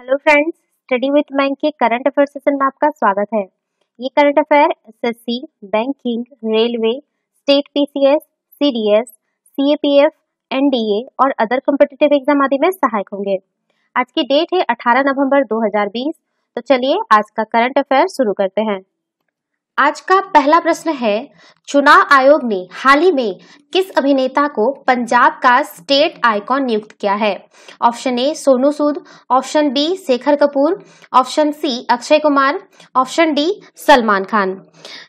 Hello friends study with bank के current affair session में आपका स्वागत है। ये current affair SSC banking railway state PCS CDS CAPF NDA और अदर कॉम्पिटेटिव एग्ज़ाम आदि में सहायक होंगे। आज की डेट है 18 नवंबर 2020 तो चलिए आज का करंट अफेयर शुरू करते हैं। आज का पहला प्रश्न है, चुनाव आयोग ने हाल ही में किस अभिनेता को पंजाब का स्टेट आइकॉन नियुक्त किया है? Option A, Sonu Sood, option B, Shekhar Kapur, option C, Akshay Kumar, option D, Salman Khan.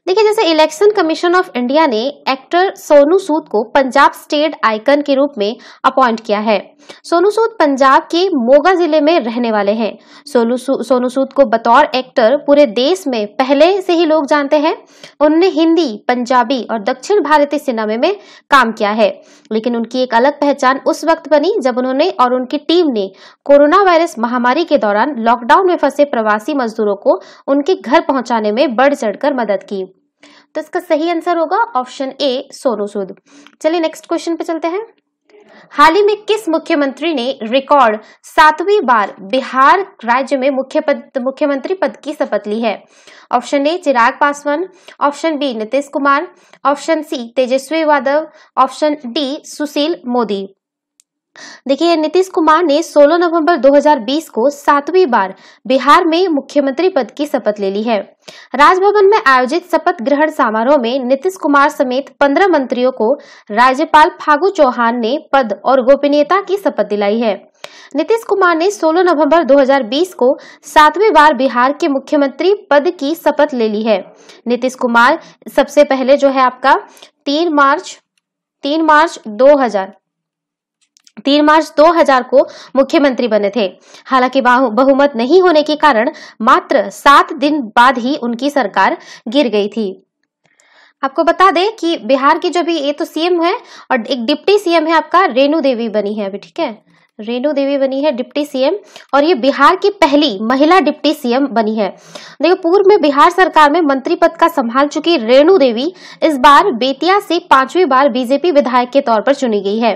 देखिए, जैसे इलेक्शन कमीशन ऑफ़ इंडिया ने एक्टर सोनू सूद को पंजाब स्टेट आइकन के रूप में अपॉइंट किया है। सोनू सूद पंजाब के मोगा ज़िले में रहने वाले हैं। सोनू सूद को बतौर एक्टर पूरे देश में पहले से ही लोग जानते हैं उन्होंने हिंदी, पंजाबी और दक्षिण भारतीय सिनेमा में काम किया है। लेकिन उनकी एक अलग पहचान उस वक्त बनी जब उन्होंने और उनकी टीम ने कोरोना वायरस महामारी के दौरान लॉकडाउन में फंसे प्रवासी मजदूरों को उनके घर पहुँचाने में बढ़ चढ़कर मदद की। तो इसका सही आंसर होगा ऑप्शन ए सोनू सूद चलिए नेक्स्ट क्वेश्चन पे चलते हैं। हाल ही में किस मुख्यमंत्री ने रिकॉर्ड सातवीं बार बिहार राज्य में मुख्य पद, मुख्यमंत्री पद की शपथ ली है? Option A, Chirag Paswan, option B, Nitish Kumar, option C, Tejashwi Yadav, option D, Sushil Modi. देखिए, नीतीश कुमार ने 16 नवंबर 2020 को सातवीं बार बिहार में मुख्यमंत्री पद की शपथ ले ली है। राजभवन में आयोजित शपथ ग्रहण समारोह में नीतीश कुमार समेत 15 मंत्रियों को राज्यपाल फागू चौहान ने पद और गोपनीयता की शपथ दिलाई है। नीतीश कुमार ने 16 नवंबर 2020 को सातवीं बार बिहार के मुख्यमंत्री पद की शपथ ले ली है। नीतीश कुमार, सबसे पहले जो है आपका, तीन मार्च तीन मार्च 2000 तीन मार्च 2000 को मुख्यमंत्री बने थे। हालाँकि बहुमत नहीं होने के कारण मात्र सात दिन बाद ही उनकी सरकार गिर गई थी। आपको बता दें कि बिहार की जो भी, ये तो सीएम है और एक डिप्टी सीएम है आपका, रेणु देवी बनी है अभी, ठीक है? रेणु देवी बनी है, डिप्टी सीएम, और ये बिहार की पहली महिला डिप्टी सीएम बनी है। देखो, पूर्व में बिहार सरकार में मंत्री पद का संभाल चुकी रेणु देवी इस बार बेतिया से पांचवी बार बीजेपी विधायक के तौर पर चुनी गई है।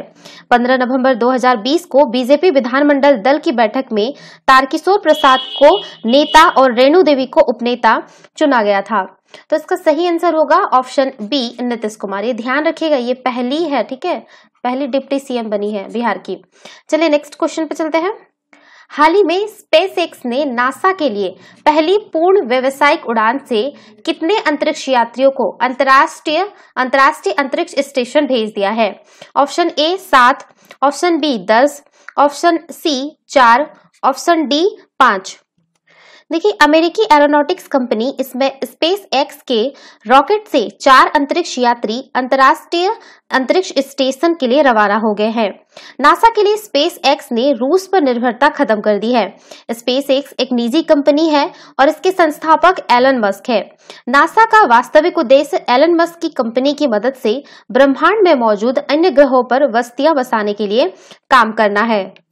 15 नवंबर 2020 को बीजेपी विधानमंडल दल की बैठक में तारकिशोर प्रसाद को नेता और रेणु देवी को उपनेता चुना गया था। तो इसका सही आंसर होगा ऑप्शन बी नीतीश कुमार। ये ध्यान रखिएगा, ये पहली है, ठीक है? पहली डिप्टी सीएम बनी है बिहार की। चलिए नेक्स्ट क्वेश्चन पे चलते हैं। हाल ही में स्पेस एक्स ने नासा के लिए पहली पूर्ण व्यवसायिक उड़ान से कितने अंतरिक्ष यात्रियों को अंतरराष्ट्रीय अंतरराष्ट्रीय अंतरिक्ष स्टेशन भेज दिया है? ऑप्शन ए सात। ऑप्शन बी दस। ऑप्शन सी चार। ऑप्शन डी पाँच। देखिए, अमेरिकी एरोनॉटिक्स कंपनी इसमें स्पेस एक्स के रॉकेट से चार अंतरिक्ष यात्री अंतरराष्ट्रीय अंतरिक्ष स्टेशन के लिए रवाना हो गए हैं। नासा के लिए स्पेस एक्स ने रूस पर निर्भरता खत्म कर दी है। स्पेस एक्स एक निजी कंपनी है और इसके संस्थापक एलन मस्क है। नासा का वास्तविक उद्देश्य एलन मस्क की कंपनी की मदद से ब्रह्मांड में मौजूद अन्य ग्रहों पर बस्तियाँ बसाने के लिए काम करना है।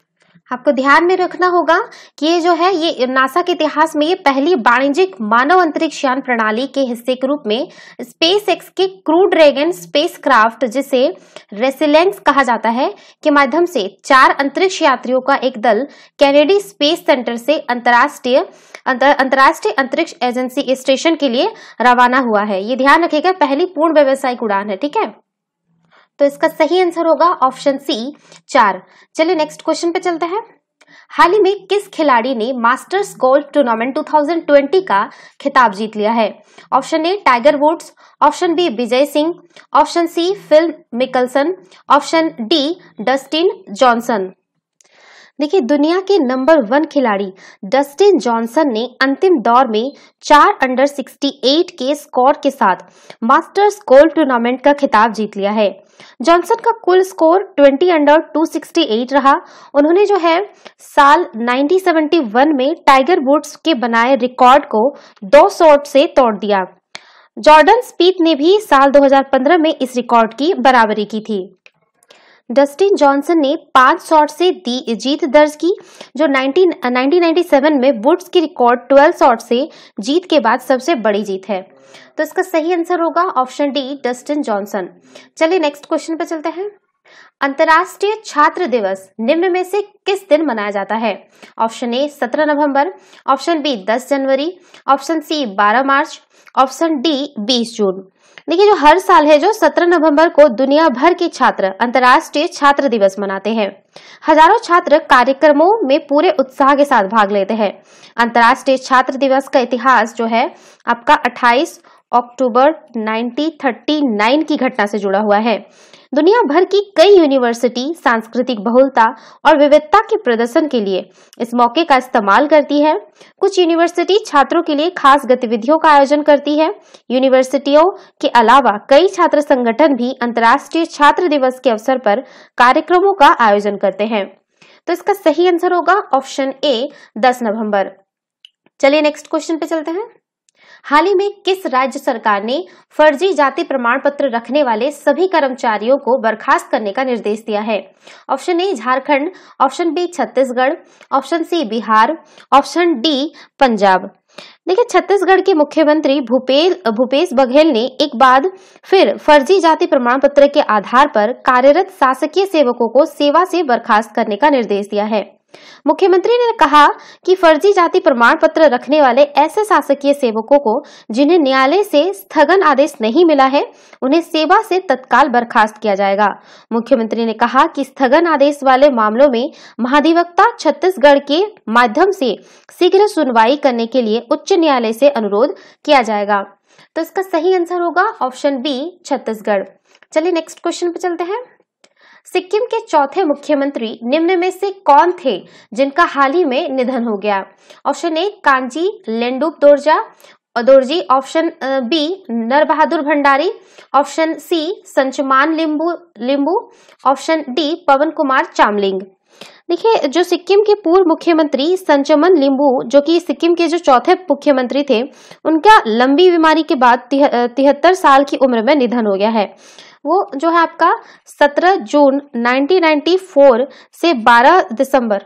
आपको ध्यान में रखना होगा कि ये जो है, ये नासा के इतिहास में ये पहली वाणिज्यिक मानव अंतरिक्ष यान प्रणाली के हिस्से के रूप में स्पेस एक्स के क्रू ड्रैगन स्पेस क्राफ्ट जिसे रेसिलेंस कहा जाता है, के माध्यम से चार अंतरिक्ष यात्रियों का एक दल कैनेडी स्पेस सेंटर से अंतरराष्ट्रीय अंतरराष्ट्रीय अंतरिक्ष एजेंसी स्टेशन के लिए रवाना हुआ है। ये ध्यान रखिएगा, पहली पूर्ण व्यवसायिक उड़ान है, ठीक है? तो इसका सही आंसर होगा ऑप्शन सी चार। चलिए नेक्स्ट क्वेश्चन पे चलते हैं। हाल ही में किस खिलाड़ी ने मास्टर्स गोल्फ टूर्नामेंट 2020 का खिताब जीत लिया है? Option A Tiger Woods option B, Vijay Singh, option C Phil Mickelson option D Dustin Johnson देखिए, दुनिया के नंबर वन खिलाड़ी डस्टिन जॉनसन ने अंतिम दौर में चार अंडर 68 के स्कोर के साथ मास्टर्स गोल्फ टूर्नामेंट का खिताब जीत लिया है। जॉनसन का कुल स्कोर 20 अंडर 268 रहा। उन्होंने जो है साल 1971 में टाइगर वुड्स के बनाए रिकॉर्ड को दो शॉट से तोड़ दिया। जॉर्डन स्पीथ ने भी साल 2015 में इस रिकॉर्ड की बराबरी की थी। डस्टिन जॉनसन ने पाँच शॉट से दी जीत दर्ज की जो 19, 1997 में वुड्स की रिकॉर्ड 12 शॉट से जीत के बाद सबसे बड़ी जीत है। तो इसका सही आंसर होगा ऑप्शन डी डस्टिन जॉनसन चलिए नेक्स्ट क्वेश्चन पे चलते हैं. अंतर्राष्ट्रीय छात्र दिवस निम्न में से किस दिन मनाया जाता है? ऑप्शन ए 17 नवंबर. ऑप्शन बी 10 जनवरी. ऑप्शन सी 12 मार्च. ऑप्शन डी 20 जून. देखिए, जो हर साल है, जो 17 नवंबर को दुनिया भर के छात्र अंतर्राष्ट्रीय छात्र दिवस मनाते हैं। हज़ारों छात्र कार्यक्रमों में पूरे उत्साह के साथ भाग लेते हैं। अंतर्राष्ट्रीय छात्र दिवस का इतिहास जो है, आपका 28 अक्टूबर 1939 की घटना से जुड़ा हुआ है। दुनिया भर की कई यूनिवर्सिटी सांस्कृतिक बहुलता और विविधता के प्रदर्शन के लिए इस मौके का इस्तेमाल करती है। कुछ यूनिवर्सिटी छात्रों के लिए खास गतिविधियों का आयोजन करती है। यूनिवर्सिटियों के अलावा कई छात्र संगठन भी अंतर्राष्ट्रीय छात्र दिवस के अवसर पर कार्यक्रमों का आयोजन करते हैं। तो इसका सही आंसर होगा ऑप्शन ए 10 नवंबर। चलिए नेक्स्ट क्वेश्चन पे चलते हैं। हाल ही में किस राज्य सरकार ने फर्जी जाति प्रमाण पत्र रखने वाले सभी कर्मचारियों को बर्खास्त करने का निर्देश दिया है? Option A, Jharkhand, option B, Chhattisgarh, option C, Bihar, option D, Punjab. देखिए, छत्तीसगढ़ के मुख्यमंत्री भूपेश भूपेश बघेल ने एक बार फिर फर्जी जाति प्रमाण पत्र के आधार पर कार्यरत शासकीय सेवकों को सेवा से बर्खास्त करने का निर्देश दिया है। मुख्यमंत्री ने कहा कि फर्जी जाति प्रमाण पत्र रखने वाले ऐसे शासकीय सेवकों को, जिन्हें न्यायालय से स्थगन आदेश नहीं मिला है, उन्हें सेवा से तत्काल बर्खास्त किया जाएगा। मुख्यमंत्री ने कहा कि स्थगन आदेश वाले मामलों में महाधिवक्ता छत्तीसगढ़ के माध्यम से शीघ्र सुनवाई करने के लिए उच्च न्यायालय से अनुरोध किया जाएगा। तो इसका सही आंसर होगा ऑप्शन बी, छत्तीसगढ़। चलिए नेक्स्ट क्वेश्चन पे चलते हैं। सिक्किम के चौथे मुख्यमंत्री निम्न में से कौन थे, जिनका हाल ही में निधन हो गया? Option A, Kazi, Lhendup Dorji. Dorji, option B Nar Bahadur Bhandari. Option C, Sanchaman Limboo Limboo. Option D, Pawan Kumar Chamling. देखिए, जो सिक्किम के पूर्व मुख्यमंत्री संचमन लिंबू, जो कि सिक्किम के जो चौथे मुख्यमंत्री थे, उनका लंबी बीमारी के बाद तिहत्तर साल की उम्र में निधन हो गया है। वो जो है आपका 17 जून 1994 से 12 दिसंबर,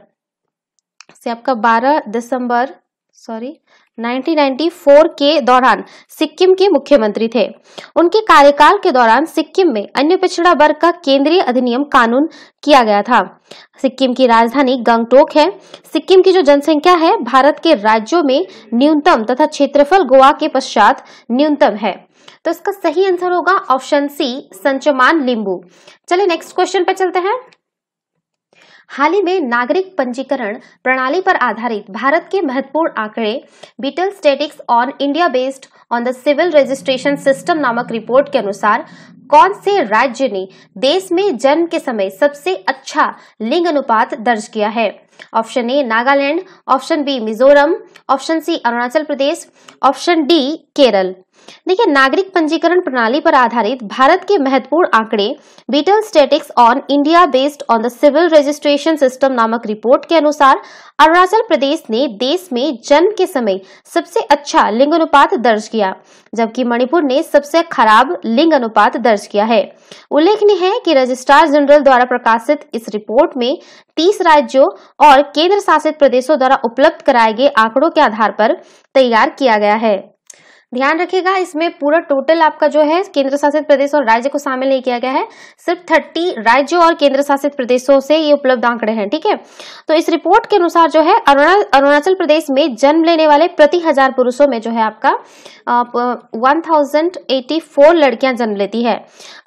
से आपका 12 दिसंबर सॉरी 1994 के दौरान सिक्किम के मुख्यमंत्री थे। उनके कार्यकाल के दौरान सिक्किम में अन्य पिछड़ा वर्ग का केंद्रीय अधिनियम कानून किया गया था। सिक्किम की राजधानी गंगटोक है। सिक्किम की जो जनसंख्या है, भारत के राज्यों में न्यूनतम तथा क्षेत्रफल गोवा के पश्चात न्यूनतम है। तो इसका सही आंसर होगा ऑप्शन सी संचमान लिंबू चले नेक्स्ट क्वेश्चन पे चलते हैं। हाल ही में नागरिक पंजीकरण प्रणाली पर आधारित भारत के महत्वपूर्ण आंकड़े vital statistics on India based on the civil registration system नामक रिपोर्ट के अनुसार, कौन से राज्य ने देश में जन्म के समय सबसे अच्छा लिंग अनुपात दर्ज किया है? Option A Nagaland. Option B Mizoram. Option C Arunachal Pradesh. Option D Kerala. देखिए, नागरिक पंजीकरण प्रणाली पर आधारित भारत के महत्वपूर्ण आंकड़े vital statistics on India based on the civil registration system नामक रिपोर्ट के अनुसार अरुणाचल प्रदेश ने देश में जन्म के समय सबसे अच्छा लिंग अनुपात दर्ज किया, जबकि मणिपुर ने सबसे खराब लिंग अनुपात दर्ज किया है। उल्लेखनीय है कि रजिस्ट्रार जनरल द्वारा प्रकाशित इस रिपोर्ट में 30 राज्यों और केंद्र शासित प्रदेशों द्वारा उपलब्ध कराए गए आंकड़ों के आधार पर तैयार किया गया है। ध्यान रखिएगा, इसमें पूरा टोटल आपका जो है केंद्र शासित प्रदेश और राज्य को शामिल नहीं किया गया है। सिर्फ़ थर्टी राज्यों और केंद्र शासित प्रदेशों से ये उपलब्ध आंकड़े हैं, ठीक है? तो इस रिपोर्ट के अनुसार जो है अरुणाचल प्रदेश में जन्म लेने वाले प्रति हज़ार पुरुषों में जो है आपका वन थाउज़ेंड एटी फोर लड़कियाँ जन्म लेती है।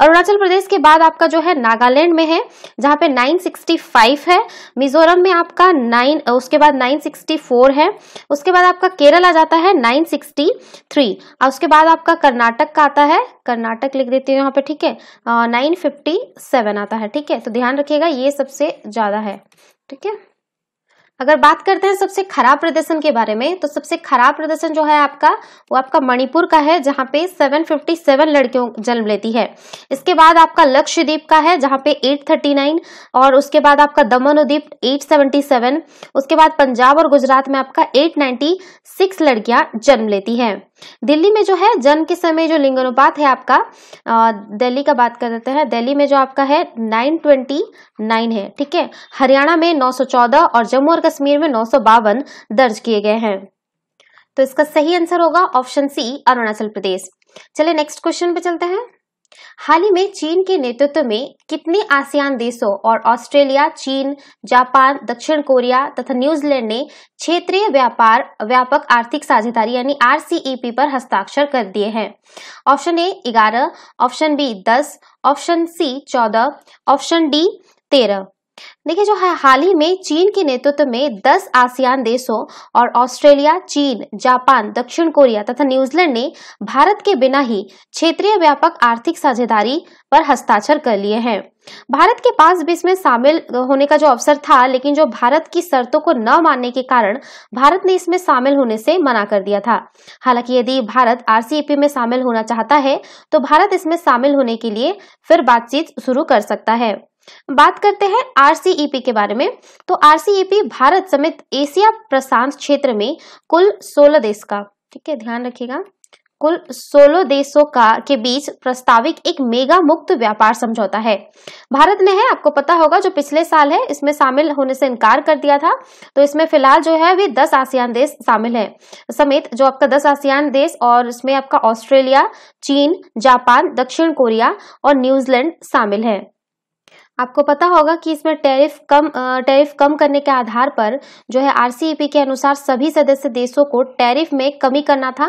अरुणाचल प्रदेश के बाद आपका जो है, नागालैंड में है, जहाँ पे नाइन सिक्सटी फाइव है। मिजोरम में आपका नाइन उसके बाद नाइन सिक्सटी फोर है। उसके बाद आपका केरल आ जाता है नाइन सिक्सटी थ्री और उसके बाद आपका कर्नाटक का आता है। कर्नाटक लिख देती हूँ यहाँ पे, ठीक है? नाइन फिफ्टी सेवन आता है, ठीक है? तो ध्यान रखिएगा, ये सबसे ज़्यादा है, ठीक है? अगर बात करते हैं सबसे खराब प्रदर्शन के बारे में तो सबसे खराब प्रदर्शन जो है आपका, वो आपका मणिपुर का है, जहाँ पे 757 लड़कियों जन्म लेती है। इसके बाद आपका लक्षद्वीप का है, जहाँ पे 839 और उसके बाद आपका दमन उद्वीप 877 उसके बाद पंजाब और गुजरात में आपका 896 लड़कियाँ जन्म लेती हैं। दिल्ली में जो है, जन्म के समय जो लिंग अनुपात है आपका? दिल्ली का बात कर देते हैं। दिल्ली में जो आपका है 929 है, ठीक है? हरियाणा में 914 और जम्मू और कश्मीर में नौ दर्ज किए गए हैं। तो इसका सही आंसर होगा ऑप्शन सी, अरुणाचल प्रदेश। चलिए नेक्स्ट क्वेश्चन पे चलते हैं। हाल ही में चीन के नेतृत्व में कितने आसियान देशों और ऑस्ट्रेलिया, चीन, जापान, दक्षिण कोरिया तथा न्यूजीलैंड ने क्षेत्रीय व्यापार, व्यापक आर्थिक साझेदारी यानी आरसीईपी पर हस्ताक्षर कर दिए हैं। ऑप्शन ए, ग्यारह, ऑप्शन बी, दस, ऑप्शन सी, चौदह, ऑप्शन डी, तेरह। देखिए, जो है, हाल ही में चीन के नेतृत्व में 10 आसियान देशों और ऑस्ट्रेलिया, चीन, जापान, दक्षिण कोरिया तथा न्यूजीलैंड ने भारत के बिना ही क्षेत्रीय व्यापक आर्थिक साझेदारी पर हस्ताक्षर कर लिए हैं। भारत के पास भी इसमें शामिल होने का जो अवसर था, लेकिन जो भारत की शर्तों को न मानने के कारण भारत ने इसमें शामिल होने से मना कर दिया था। हालाँकि यदि भारत आरसीईपी में शामिल होना चाहता है तो भारत इसमें शामिल होने के लिए फिर बातचीत शुरू कर सकता है। बात करते हैं आरसीईपी के बारे में। तो आरसीईपी भारत समेत एशिया प्रशांत क्षेत्र में कुल 16 देश का, ठीक है, ध्यान रखिएगा। कुल 16 देशों का, के बीच प्रस्तावित एक मेगा मुक्त व्यापार समझौता है। भारत ने है, आपको पता होगा, जो पिछले साल है, इसमें शामिल होने से इनकार कर दिया था। तो इसमें फ़िलहाल जो है अभी 10 आसियान देश शामिल है। समेत जो आपका 10 आसियान देश और इसमें आपका ऑस्ट्रेलिया, चीन, जापान, दक्षिण कोरिया और न्यूजीलैंड शामिल है। आपको पता होगा कि इसमें टैरिफ कम टैरिफ कम करने के आधार पर जो है आरसीईपी के अनुसार सभी सदस्य देशों को टैरिफ में कमी करना था।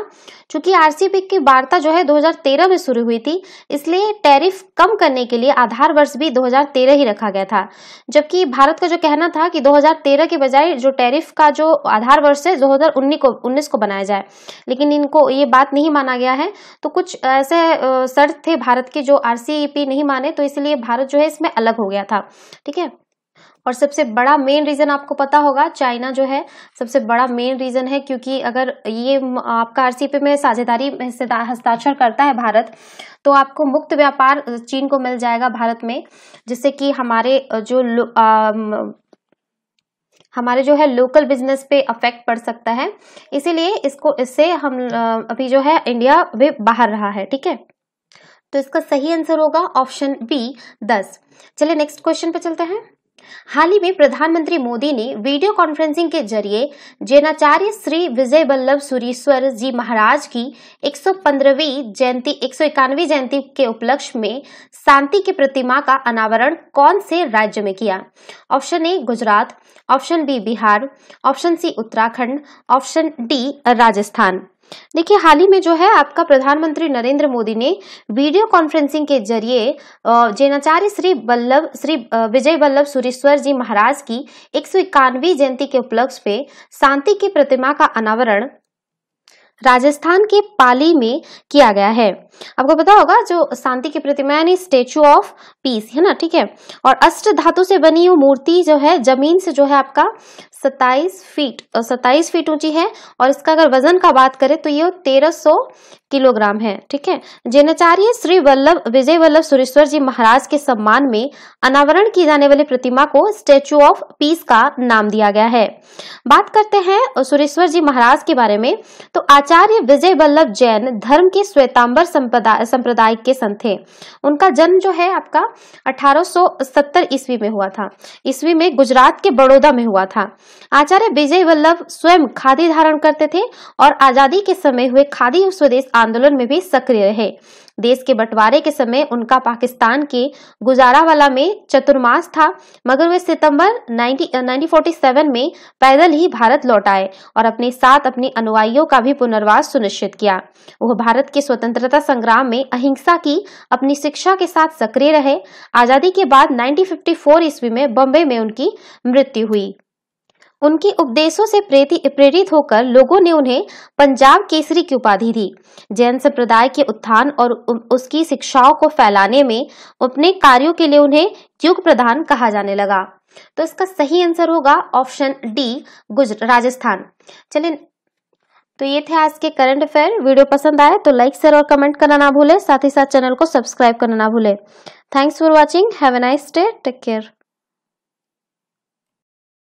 क्योंकि आरसीईपी की वार्ता जो है 2013 में शुरू हुई थी, इसलिए टैरिफ कम करने के लिए आधार वर्ष भी 2013 ही रखा गया था। जबकि भारत का जो कहना था कि 2013 के बजाय जो टैरिफ का जो आधार वर्ष है दो हज़ार उन्नीस को उन्नीस को बनाया जाए। लेकिन इनको ये बात नहीं माना गया है। तो कुछ ऐसे शर्त थे भारत के जो आरसीईपी नहीं माने तो इसलिए भारत जो है इसमें अलग हो गया था ठीक है? और सबसे बड़ा मेन रीजन आपको पता होगा चाइना जो है सबसे बड़ा मेन रीजन है क्योंकि अगर ये आपका आरसीपी में साझेदारी हस्ताक्षर करता है भारत तो आपको मुक्त व्यापार चीन को मिल जाएगा भारत में जिससे कि हमारे जो आ, हमारे जो है लोकल बिज़नेस पे अफेक्ट पड़ सकता है। इसीलिए इसको इससे हम अभी जो है इंडिया भी बाहर रहा है ठीक है? तो इसका सही आंसर होगा ऑप्शन बी, दस। चलिए नेक्स्ट क्वेश्चन पे चलते हैं। हाल ही में प्रधानमंत्री मोदी ने वीडियो कॉन्फ्रेंसिंग के ज़रिए जैनाचार्य श्री विजय बल्लभ सुरीश्वर जी महाराज की 115वीं जयंती, एक जयंती के उपलक्ष्य में शांति की प्रतिमा का अनावरण कौन से राज्य में किया? Option A, Gujarat, option B, Bihar, option C, Uttarakhand, option D, Rajasthan. देखिए, हाल ही में जो है आपका प्रधानमंत्री नरेंद्र मोदी ने वीडियो कॉन्फ्रेंसिंग के ज़रिए जैनाचार्य श्री बल्लभ, श्री विजय बल्लभ सुरेश्वर जी महाराज की एक जयंती के उपलक्ष्य पे शांति की प्रतिमा का अनावरण राजस्थान के पाली में किया गया है। आपको पता होगा जो शांति की प्रतिमा यानी स्टेचू ऑफ़ पीस है ना, ठीक है? और अष्ट धातु से बनी वो मूर्ति जो है, ज़मीन से जो है आपका सत्ताईस फीट सत्ताईस फीट ऊँची है। और इसका अगर वज़न का बात करें तो ये तेरह सौ किलोग्राम है, ठीक है? जैनाचार्य श्री वल्लभ, विजय वल्लभ सुरेश्वर जी महाराज के सम्मान में अनावरण की जाने वाली प्रतिमा को स्टेचू ऑफ़ पीस का नाम दिया गया है। बात करते हैं सुरेश्वर जी महाराज के बारे में। तो आचार्य विजय वल्लभ जैन धर्म के श्वेतांबर संप्रदाय के संत थे। उनका जन्म जो है आपका 1870 ईस्वी में हुआ था। ईस्वी में गुजरात के बड़ौदा में हुआ था। आचार्य विजय वल्लभ स्वयं खादी धारण करते थे और आज़ादी के समय हुए खादी स्वदेश आंदोलन में भी सक्रिय रहे। देश के बंटवारे के समय उनका पाकिस्तान के गुजारावाला में चतुर्मास था, मगर वे सितंबर 1947 में पैदल ही भारत लौट आए और अपने साथ अपने अनुयायियों का भी पुनर्वास सुनिश्चित किया। वह भारत के स्वतंत्रता संग्राम में अहिंसा की अपनी शिक्षा के साथ सक्रिय रहे। आज़ादी के बाद 1954 ईस्वी में बॉम्बे में उनकी मृत्यु हुई। उनके उपदेशों से प्रेरित होकर लोगों ने उन्हें पंजाब केसरी की उपाधि दी। जैन संप्रदाय के उत्थान और उसकी शिक्षाओं को फैलाने में अपने कार्यों के लिए उन्हें युग प्रधान कहा जाने लगा। तो इसका सही आंसर होगा ऑप्शन डी गुजरात राजस्थान। चलिए तो ये थे आज के करंट अफेयर। वीडियो पसंद आए तो लाइक, शेयर और कमेंट करना ना भूले। साथ ही साथ चैनल को सब्सक्राइब करना ना भूले। Thanks for watching have a nice day take care